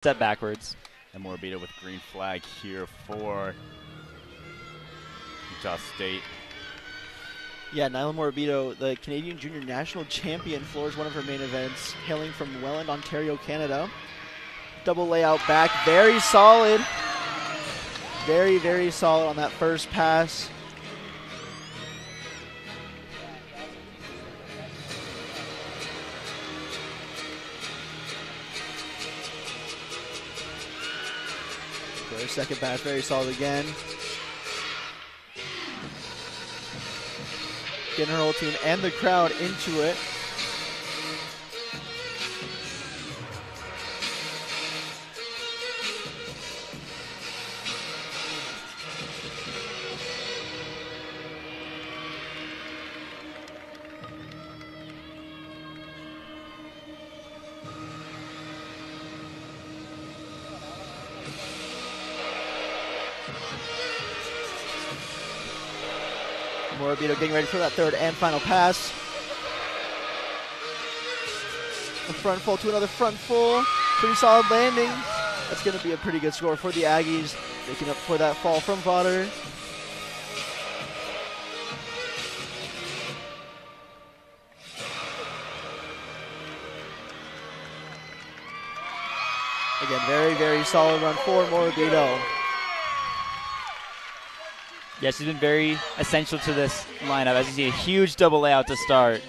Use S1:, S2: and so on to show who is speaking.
S1: step backwards.
S2: And Morabito with green flag here for Utah State.
S3: Yeah, Nyla Morabito, the Canadian Junior National Champion, floors one of her main events, hailing from Welland, Ontario, Canada. Double layout back, very solid. Very, very solid on that first pass. Her second pass, very solid again. Getting her whole team and the crowd into it. Morabito getting ready for that third and final pass. A front full to another front full. Pretty solid landing. That's going to be a pretty good score for the Aggies, making up for that fall from Vodder. Again, very, very solid run for Morabito.
S1: Yeah, she's been very essential to this lineup. As you see, a huge double layout to start.